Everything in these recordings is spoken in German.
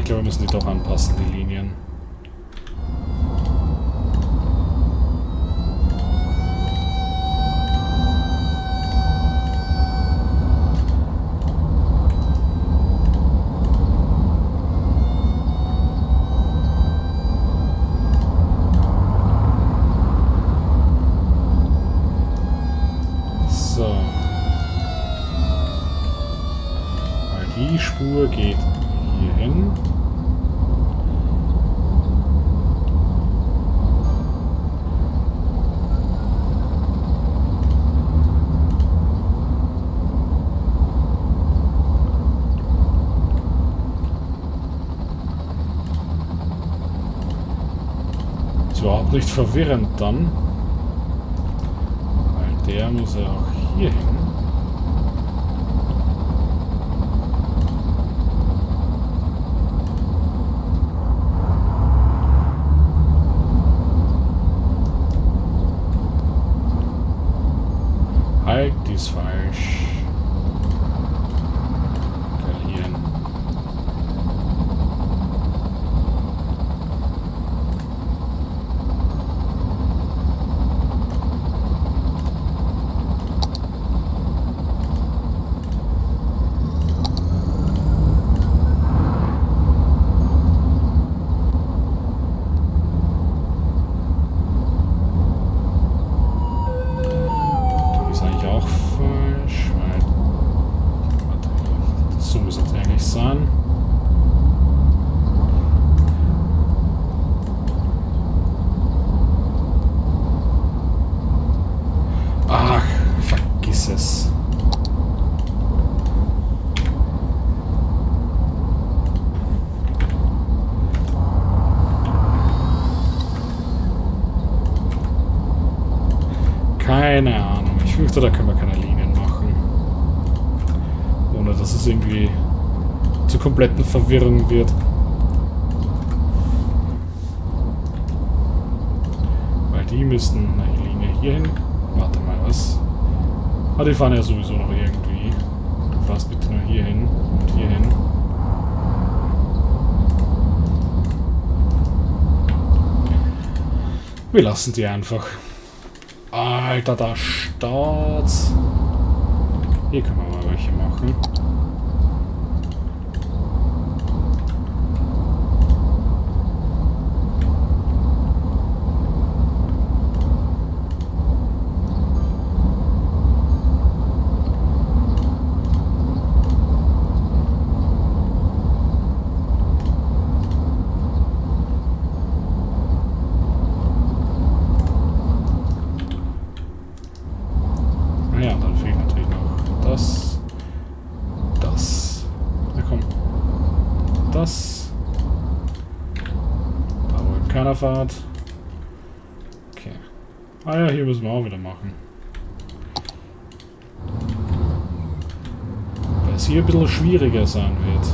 ich glaube, wir müssen die doch anpassen, die Linien. So. Weil die Spur geht hier hin. Ist überhaupt nicht verwirrend dann. Weil der muss ja auch hier hin. Halt, die ist falsch. Kalieren. Die ist eigentlich auch falsch, weil... Warte, so muss es eigentlich sein. Ach, vergiss es. Keine Ahnung. Ich fürchte, da können wir keine Linien machen. Ohne dass es irgendwie zur kompletten Verwirrung wird. Weil die müssten eine Linie hier hin. Warte mal, was? Ah, die fahren ja sowieso noch irgendwie. Du fährst bitte nur hier hin und hier hin. Wir lassen die einfach. Alter, da staut's. Hier können wir mal welche machen. Naja, dann fehlt natürlich noch das. Das. Na komm. Das. Da wo keiner fahrt. Okay. Ah ja, hier müssen wir auch wieder machen. Weil es hier ein bisschen schwieriger sein wird.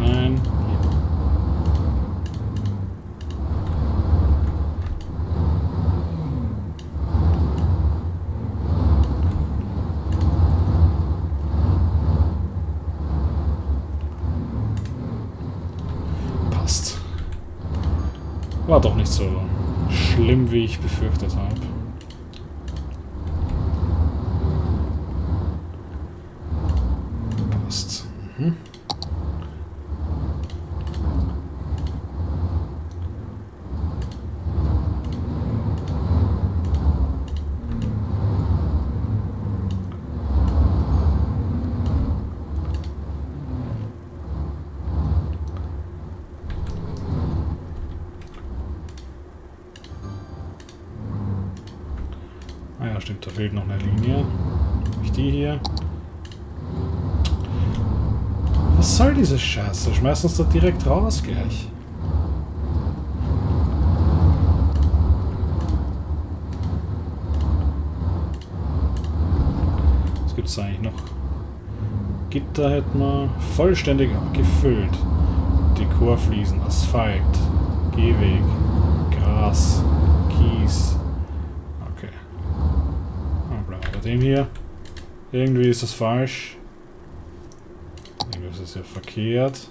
Nein. Hier. Passt. War doch nicht so schlimm, wie ich befürchtet habe. Passt. Mhm. Ah ja, stimmt, da fehlt noch eine Linie. Ich die hier? Was soll diese Scheiße? Schmeiß uns doch direkt raus gleich. Was gibt's da eigentlich noch? Gitter hätten wir vollständig gefüllt. Dekorfliesen, Asphalt, Gehweg, Gras, Kies. Okay. Ah, bleiben wir bei dem hier. Irgendwie ist das falsch. Irgendwas ist ja verkehrt.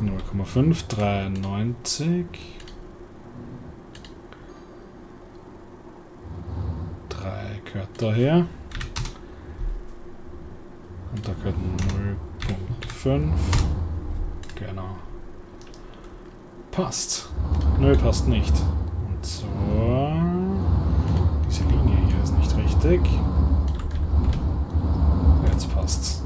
Null fünf dreiundneunzig. Drei gehört daher. Und da gehört 0.5. Genau. Passt. Nö, passt nicht. Und so. Diese Linie hier ist nicht richtig. Jetzt passt's.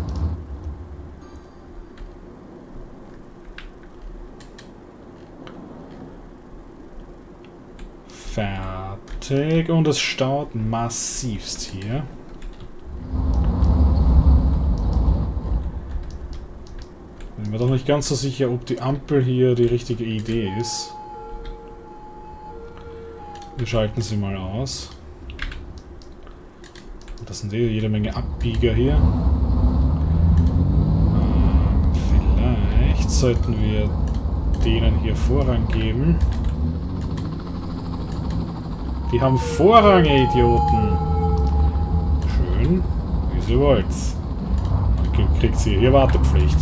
Fertig. Und es staut massivst hier. Doch nicht ganz so sicher, ob die Ampel hier die richtige Idee ist. Wir schalten sie mal aus. Das sind eh jede Menge Abbieger hier. Vielleicht sollten wir denen hier Vorrang geben. Die haben Vorrang, Idioten. Schön, wie sie wollt. Dann kriegt sie hier Wartepflicht.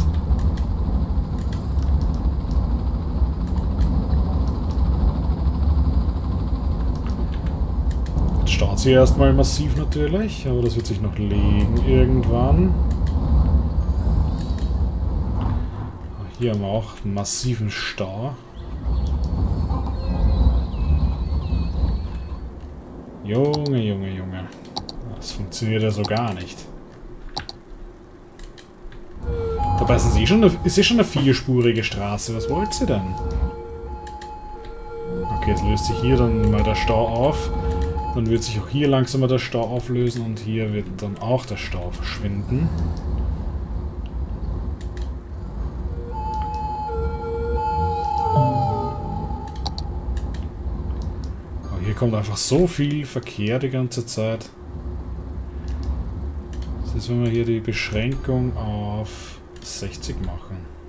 Sie erstmal massiv natürlich, aber das wird sich noch legen irgendwann. Hier haben wir auch massiven Stau. Junge, Junge, Junge. Das funktioniert ja so gar nicht. Dabei ist eh schon eine, ist schon eine vierspurige Straße. Was wollt ihr denn? Okay, jetzt löst sich hier dann mal der Stau auf. Dann wird sich auch hier langsam der Stau auflösen und hier wird dann auch der Stau verschwinden. Aber hier kommt einfach so viel Verkehr die ganze Zeit. Das ist, wenn wir hier die Beschränkung auf 60 machen.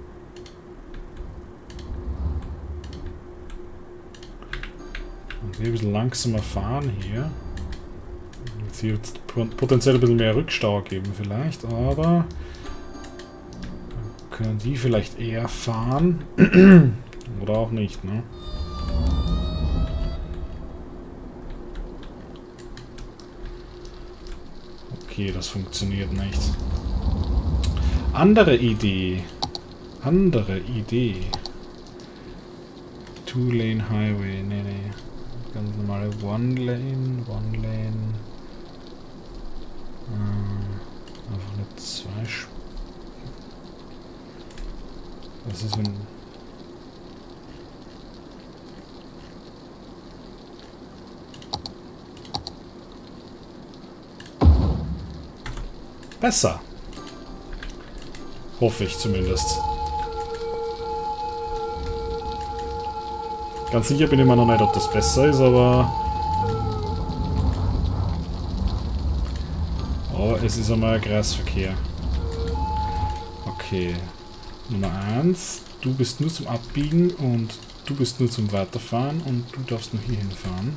Hier ein bisschen langsamer fahren hier. Jetzt hier potenziell ein bisschen mehr Rückstau geben vielleicht, aber können die vielleicht eher fahren. Oder auch nicht, ne? Okay, das funktioniert nicht. Andere Idee. Andere Idee. Two-Lane Highway. Nee, nee. Ganz normale One-Lane, One-Lane. Äh, einfach eine zwei Sp Was ist wenn... Besser. Hoffe ich zumindest. Ganz sicher bin ich mir noch nicht, ob das besser ist, aber... Oh, es ist einmal ein Kreisverkehr. Okay. Nummer 1. Du bist nur zum Abbiegen und du bist nur zum Weiterfahren und du darfst nur hier hinfahren.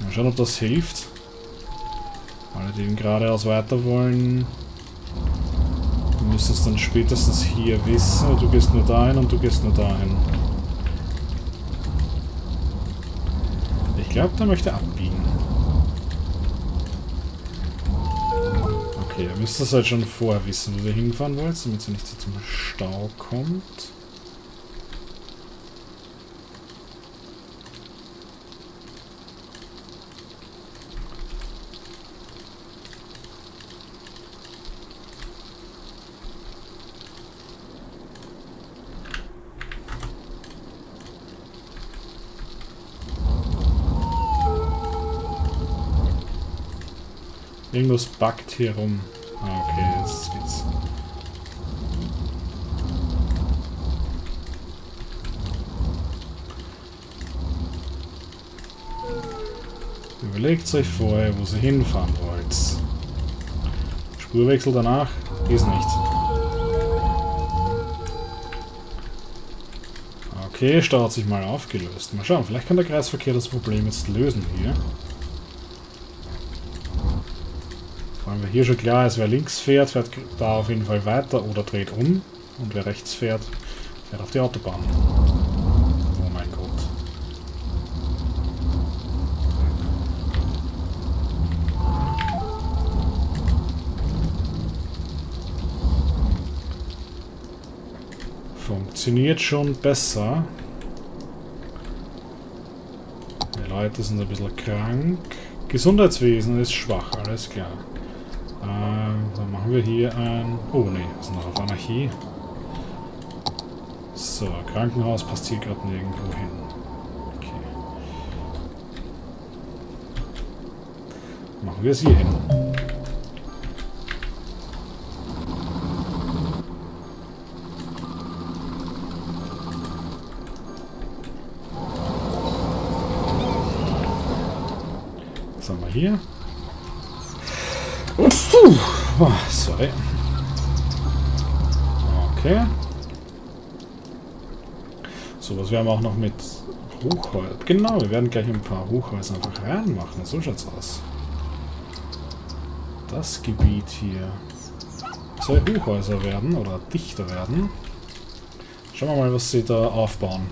Mal schauen, ob das hilft. Alle, die geradeaus weiter wollen, müsstest dann spätestens hier wissen, du gehst nur dahin und du gehst nur dahin. Ich glaube, der möchte abbiegen. Okay, ihr müsst das halt schon vorher wissen, wo ihr hinfahren wollt, damit ihr nicht so zum Stau kommt. Irgendwas backt hier rum. Ah, okay, jetzt geht's. Überlegt euch vorher, wo ihr hinfahren wollt. Spurwechsel danach ist nichts. Okay, Stau hat sich mal aufgelöst. Mal schauen, vielleicht kann der Kreisverkehr das Problem jetzt lösen hier. Allem, wer hier schon klar ist, wer links fährt, fährt da auf jeden Fall weiter oder dreht um. Und wer rechts fährt, fährt auf die Autobahn. Oh mein Gott. Funktioniert schon besser. Die Leute sind ein bisschen krank. Gesundheitswesen ist schwach, alles klar. Ähm, dann machen wir hier ein... Oh ne, wir sind noch auf Anarchie. So, Krankenhaus passt hier gerade nirgendwo hin. Okay. Machen wir es hier hin. Was haben wir hier? Oh, sorry. Okay. So, was werden wir auch noch mit Hochhäusern. Genau, wir werden gleich ein paar Hochhäuser einfach reinmachen. So schaut's aus. Das Gebiet hier soll Hochhäuser werden oder dichter werden. Schauen wir mal, was sie da aufbauen.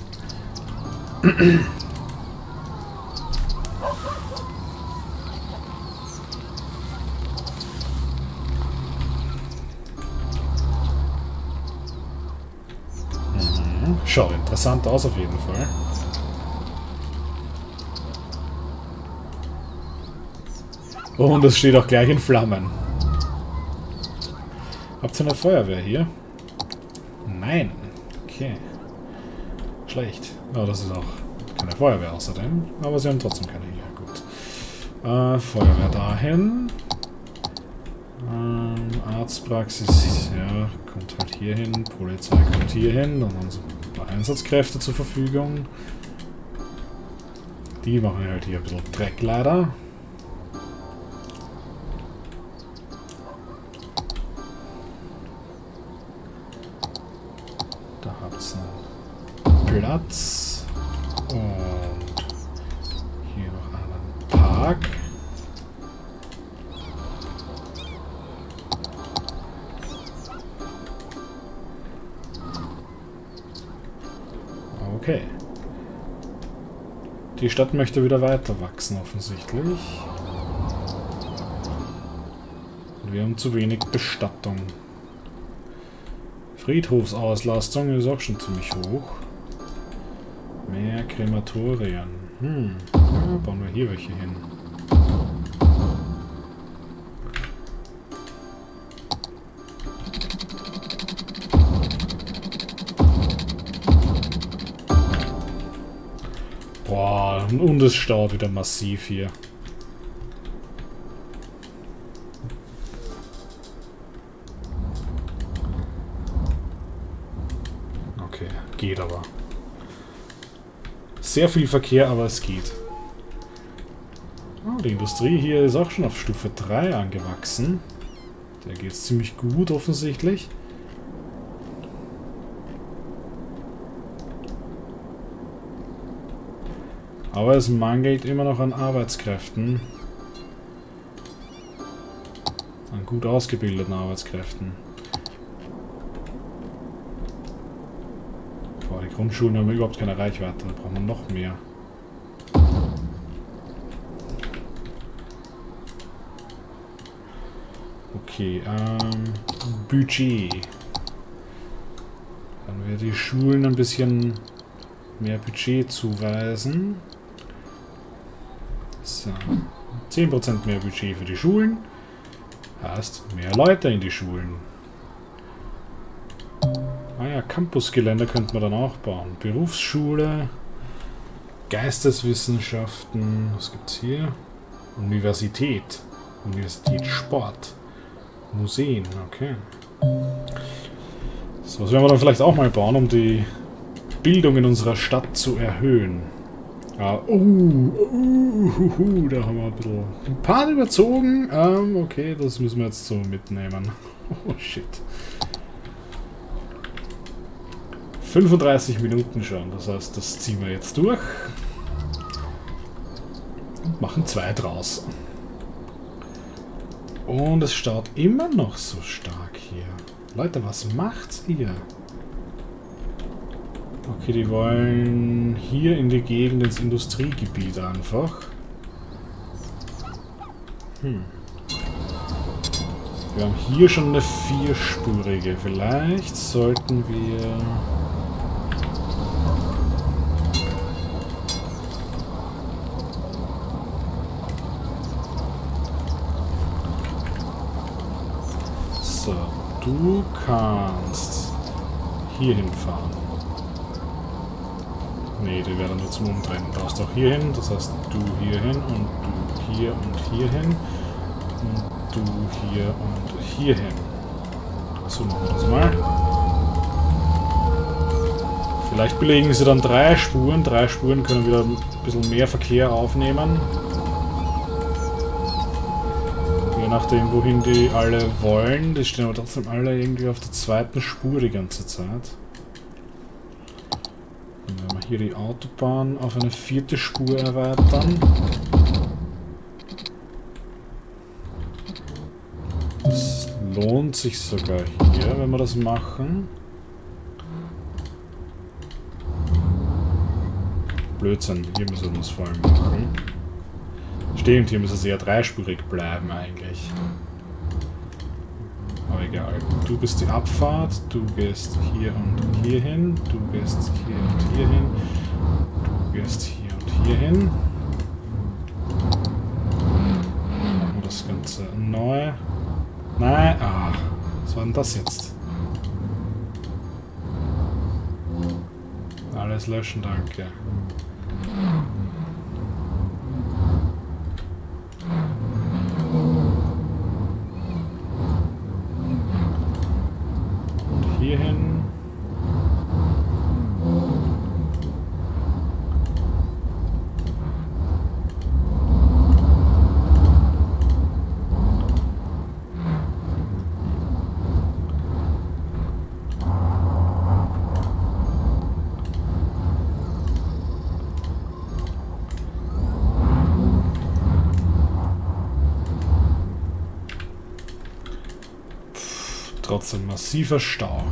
Schaut interessant aus auf jeden Fall. Und es steht auch gleich in Flammen. Habt ihr eine Feuerwehr hier? Nein. Okay. Schlecht. Oh, das ist auch keine Feuerwehr außerdem. Aber sie haben trotzdem keine hier. Gut. Äh, Feuerwehr dahin. Ähm, Arztpraxis, ja, kommt halt hier hin. Polizei kommt hier hin. Und dann so Einsatzkräfte zur Verfügung. Die machen halt hier ein bisschen Dreck leider. Da hat es einen Platz. Stadt möchte wieder weiter wachsen, offensichtlich. Und wir haben zu wenig Bestattung. Friedhofsauslastung ist auch schon ziemlich hoch. Mehr Krematorien. Hm, bauen wir hier welche hin. Boah, und es staut wieder massiv hier. Okay, geht aber. Sehr viel Verkehr, aber es geht. Oh, die Industrie hier ist auch schon auf Stufe 3 angewachsen. Der geht ziemlich gut offensichtlich. Aber es mangelt immer noch an Arbeitskräften. An gut ausgebildeten Arbeitskräften. Boah, die Grundschulen haben überhaupt keine Reichweite. Da brauchen wir noch mehr. Okay, ähm, Budget. Dann wir die Schulen ein bisschen mehr Budget zuweisen. So. 10% mehr Budget für die Schulen. Heißt mehr Leute in die Schulen. Ah ja, Campusgelände könnte man dann auch bauen. Berufsschule, Geisteswissenschaften, was gibt's hier? Universität, Universität Sport, Museen, okay. So, was werden wir dann vielleicht auch mal bauen, um die Bildung in unserer Stadt zu erhöhen. Ah, uh, uh, uh, uh, da haben wir ein bisschen ein paar überzogen. Ähm, okay, das müssen wir jetzt so mitnehmen. Oh shit. 35 Minuten schon, das heißt, das ziehen wir jetzt durch. Und machen zwei draus. Und es staut immer noch so stark hier. Leute, was macht ihr? Okay, die wollen hier in die Gegend ins Industriegebiet einfach. Hm. Wir haben hier schon eine vierspurige. Vielleicht sollten wir... So, du kannst hier hinfahren. Nee, die werden nur zum Umdrehen. Du brauchst auch hier hin, das heißt du hier hin und du hier und hier hin. Und du hier und hier hin. So machen wir das mal. Vielleicht belegen sie dann drei Spuren. Drei Spuren können wieder ein bisschen mehr Verkehr aufnehmen. Je nachdem, wohin die alle wollen. Die stehen aber trotzdem alle irgendwie auf der zweiten Spur die ganze Zeit. Hier die Autobahn auf eine vierte Spur erweitern. lohnt sich sogar hier, wenn wir das machen. Blödsinn, hier müssen wir das vor allem machen. Stimmt, hier müssen es eher dreispurig bleiben eigentlich. Aber egal. Du bist die Abfahrt, du gehst hier und hier hin, du gehst hier hier hin. Machen wir das Ganze neu. Nein, ah, was war denn das jetzt? Alles löschen, danke. Und hierhin. Trotzdem massiver Stau.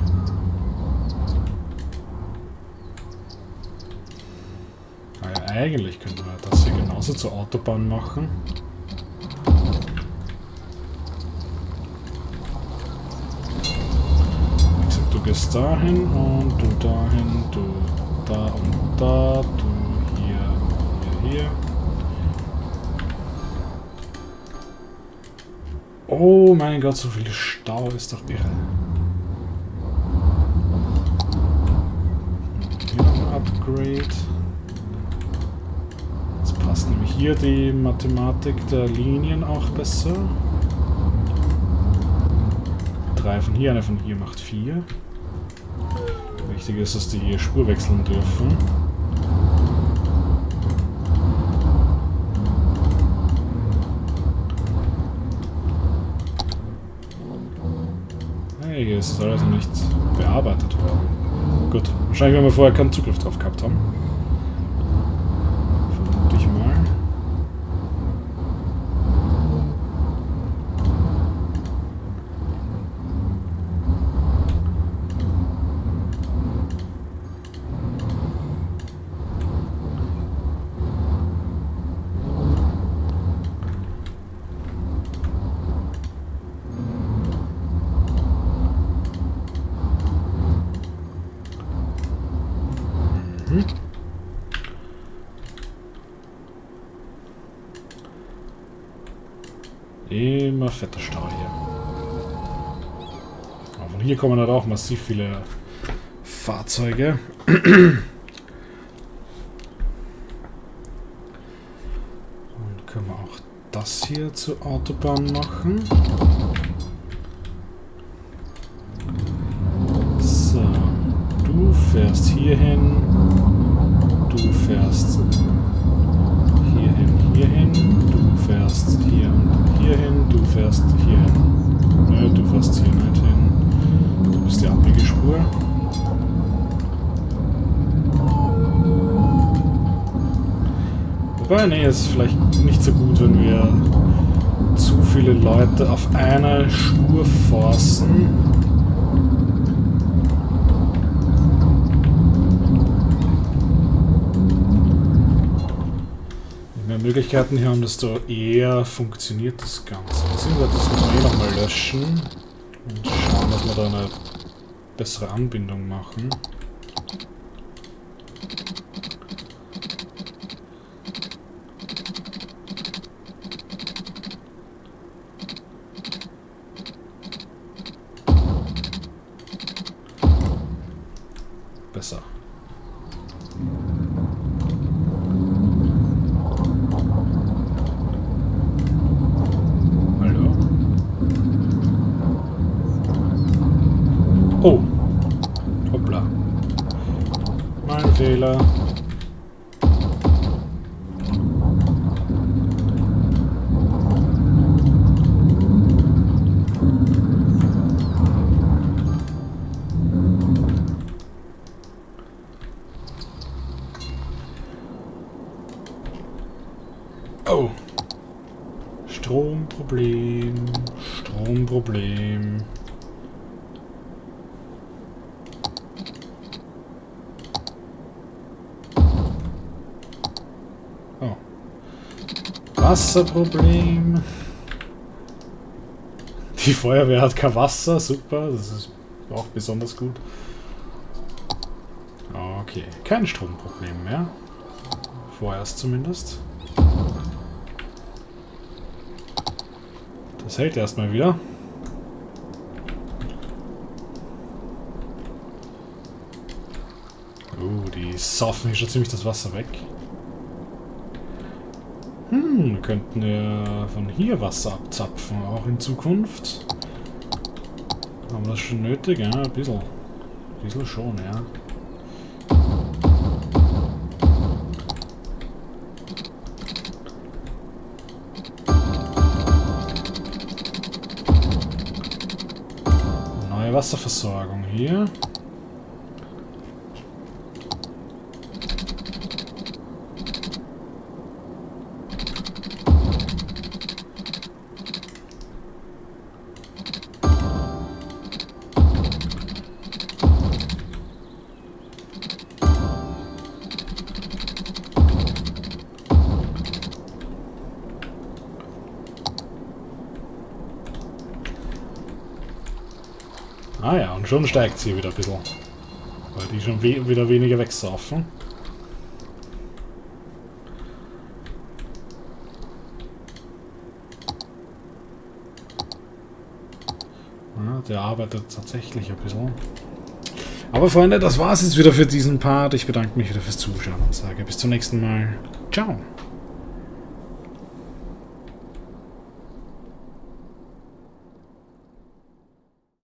Naja, eigentlich könnte man das hier genauso zur Autobahn machen. Du gehst dahin und du dahin, du da und da, du hier, hier, hier. Oh mein Gott, so viel Stau ist doch irre. Hier noch ein Upgrade. Jetzt passt nämlich hier die Mathematik der Linien auch besser. Drei von hier, eine von hier macht vier. Wichtig ist, dass die hier Spur wechseln dürfen. Es ist alles noch nicht bearbeitet worden. Gut, wahrscheinlich, wenn wir vorher keinen Zugriff drauf gehabt haben. fette Stau hier. Aber von hier kommen halt auch massiv viele Fahrzeuge. Und können wir auch das hier zur Autobahn machen. So, du fährst hier hin. du fährst hier hin, hier hin. du fährst hier und fährst hier hin. Nö, du fährst hier nicht hin. Du bist die Abbiegerspur. Wobei, nee, ist vielleicht nicht so gut, wenn wir zu viele Leute auf einer Spur forcen. Möglichkeiten hier haben, desto eher funktioniert das Ganze. Beziehungsweise das müssen eh nochmal löschen und schauen, dass wir da eine bessere Anbindung machen. besser. Hallo? Oh. Hoppla. Mein Fehler. Oh. Stromproblem. Stromproblem. Oh. Wasserproblem. Die Feuerwehr hat kein Wasser, super, das ist auch besonders gut. Okay, kein Stromproblem mehr. Vorerst zumindest. Das hält erstmal wieder. Oh, die saufen hier schon ziemlich das Wasser weg. Hm, könnten wir von hier Wasser abzapfen, auch in Zukunft. Haben wir das schon nötig? Ja, ein bisschen. Ein bisschen schon, ja. Wasserversorgung hier. Ah ja, und schon steigt sie wieder ein bisschen. Weil die schon we wieder weniger wegsaufen. Ja, der arbeitet tatsächlich ein bisschen. Aber Freunde, das war's jetzt wieder für diesen Part. Ich bedanke mich wieder fürs Zuschauen und sage bis zum nächsten Mal. Ciao.